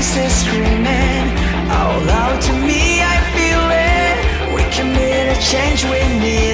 Voices screaming out loud to me. I feel it. We can be the change we need.